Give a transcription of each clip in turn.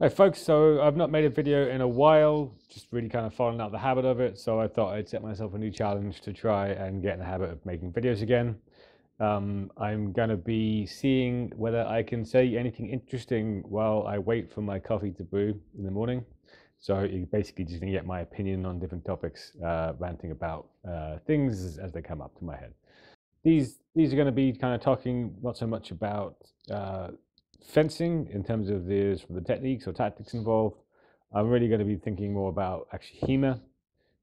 Hey folks, so I've not made a video in a while, just really kind of fallen out of the habit of it, so I thought I'd set myself a new challenge to try and get in the habit of making videos again. Um, I'm going to be seeing whether I can say anything interesting while I wait for my coffee to brew in the morning. So you're basically just going to get my opinion on different topics, uh, ranting about uh, things as, they come up to my head. These, these are going to be kind of talking not so much about uh, fencing in terms of the, the techniques or tactics involved. I'm really going to be thinking more about actually HEMA,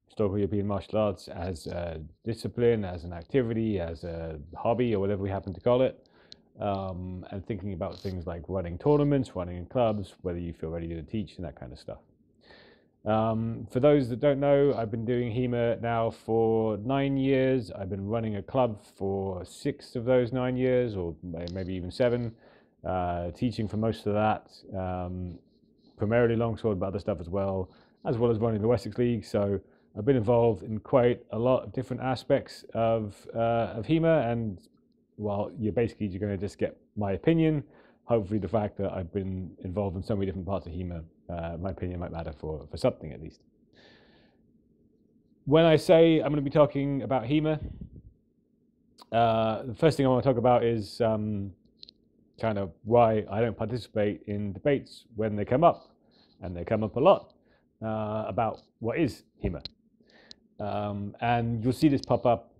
historical European martial arts, as a discipline, as an activity, as a hobby, or whatever we happen to call it. Um, and thinking about things like running tournaments, running in clubs, whether you feel ready to teach, and that kind of stuff. Um, for those that don't know, I've been doing HEMA now for nine years. I've been running a club for six of those nine years, or maybe even seven uh, teaching for most of that, um, primarily longsword, but other stuff as well, as well as running the Wessex League. So I've been involved in quite a lot of different aspects of uh, of HEMA, and well, you're basically you're going to just get my opinion. Hopefully, the fact that I've been involved in so many different parts of HEMA, uh, my opinion might matter for for something at least. When I say I'm going to be talking about HEMA, uh, the first thing I want to talk about is um, kind of why I don't participate in debates when they come up, and they come up a lot uh, about what is HEMA. Um, and you'll see this pop up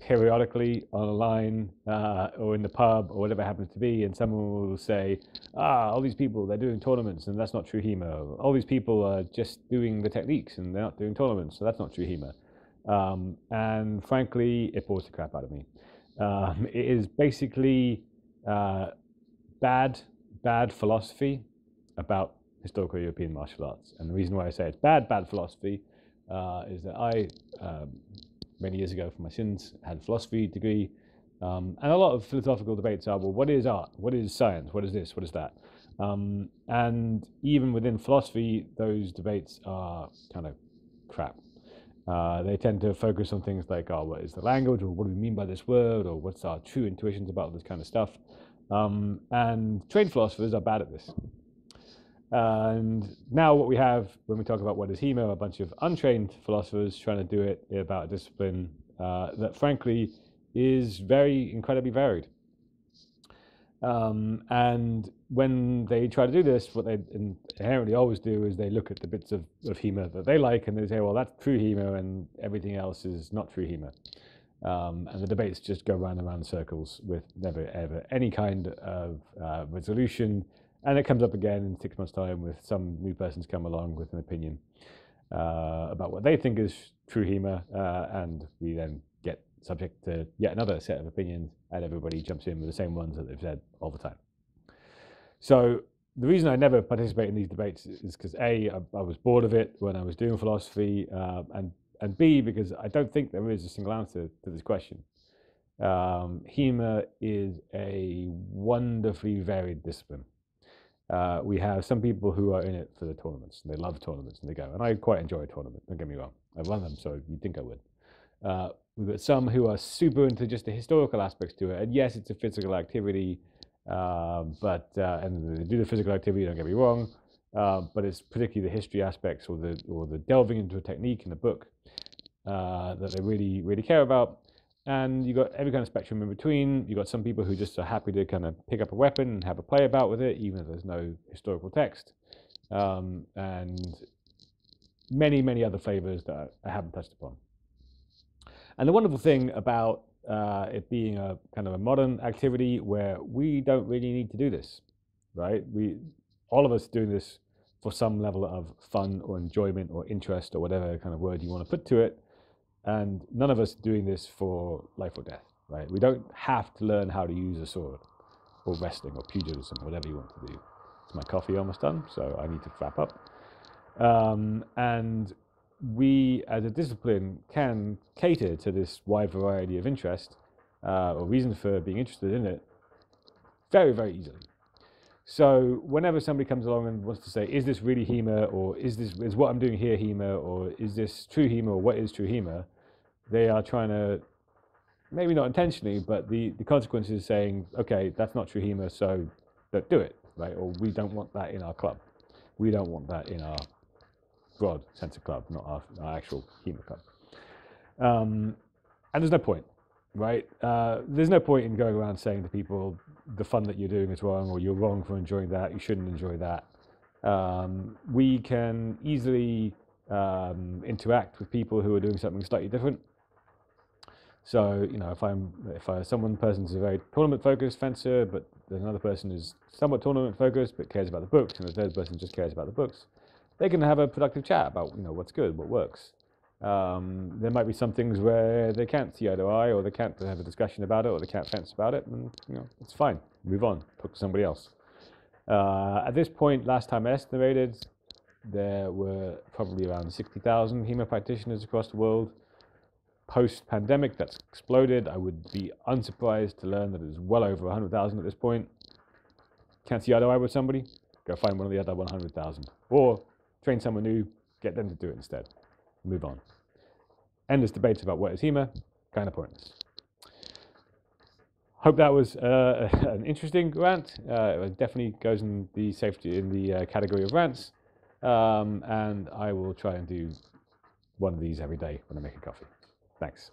periodically on a line uh, or in the pub or whatever it happens to be, and someone will say, ah, all these people, they're doing tournaments, and that's not true HEMA. All these people are just doing the techniques, and they're not doing tournaments, so that's not true HEMA. Um, and frankly, it bores the crap out of me. Um, it is basically uh, bad, bad philosophy about historical European martial arts. And the reason why I say it's bad, bad philosophy uh, is that I, um, many years ago for my sins, had a philosophy degree. Um, and a lot of philosophical debates are, well, what is art? What is science? What is this? What is that? Um, and even within philosophy, those debates are kind of crap. Uh, they tend to focus on things like, oh, what is the language, or what do we mean by this word, or what's our true intuitions about this kind of stuff. Um, and trained philosophers are bad at this. And now what we have when we talk about what is HEMA, a bunch of untrained philosophers trying to do it about a discipline uh, that frankly is very incredibly varied. Um, and when they try to do this, what they inherently always do is they look at the bits of, of HEMA that they like and they say, well, that's true HEMA and everything else is not true HEMA. Um, and the debates just go round and round circles with never ever any kind of uh, resolution. And it comes up again in six months' time with some new persons come along with an opinion uh, about what they think is true HEMA, uh, and we then get subject to yet another set of opinions, and everybody jumps in with the same ones that they've said all the time. So the reason I never participate in these debates is because A, I, I, was bored of it when I was doing philosophy, uh, and and B, because I don't think there is a single answer to this question. Um, HEMA is a wonderfully varied discipline. Uh, we have some people who are in it for the tournaments, and they love tournaments, and they go. And I quite enjoy a tournament, don't get me wrong. I run them, so you'd think I would. Uh, we've got some who are super into just the historical aspects to it. And yes, it's a physical activity, uh, but uh, and they do the physical activity, don't get me wrong, uh, but it's particularly the history aspects or the or the delving into a technique in the book uh, that they really really care about. And you've got every kind of spectrum in between. You've got some people who just are happy to kind of pick up a weapon and have a play about with it, even if there's no historical text, um, and many many other flavors that I haven't touched upon. And the wonderful thing about uh, it being a kind of a modern activity where we don't really need to do this, right? We all of us doing this for some level of fun or enjoyment or interest or whatever kind of word you want to put to it. And none of us doing this for life or death, right? We don't have to learn how to use a sword or wrestling or pugilism, whatever you want to do. It's my coffee almost done, so I need to wrap up. Um, and we, as a discipline, can cater to this wide variety of interest uh, or reason for being interested in it very, very easily. So whenever somebody comes along and wants to say, is this really HEMA, or is this is what I'm doing here HEMA, or is this true HEMA, or what is true HEMA, they are trying to, maybe not intentionally, but the, the consequence is saying, okay, that's not true HEMA, so don't do it. right? Or we don't want that in our club. We don't want that in our broad sense of club, not our, our actual HEMA club. Um, and there's no point, right? Uh, there's no point in going around saying to people the fun that you're doing is wrong, or you're wrong for enjoying that. You shouldn't enjoy that. Um, we can easily um, interact with people who are doing something slightly different. So you know, if I'm if I, someone person's a very tournament focused fencer, but there's another person who's somewhat tournament focused but cares about the books, and the third person just cares about the books, they can have a productive chat about you know what's good, what works. Um, there might be some things where they can't see eye to eye, or they can't have a discussion about it, or they can't fence about it, and you know it's fine. Move on, talk to somebody else. Uh, at this point, last time I estimated, there were probably around 60,000 HEMA practitioners across the world. Post pandemic, that's exploded. I would be unsurprised to learn that it's well over 100,000 at this point. Can't see eye to eye with somebody? Go find one of the other 100,000. Or train someone new, get them to do it instead. Move on. Endless debates about what is HEMA, kind of pointless. Hope that was uh, an interesting rant. Uh, it definitely goes in the safety in the uh, category of rants, um, and I will try and do one of these every day when I make a coffee. Thanks.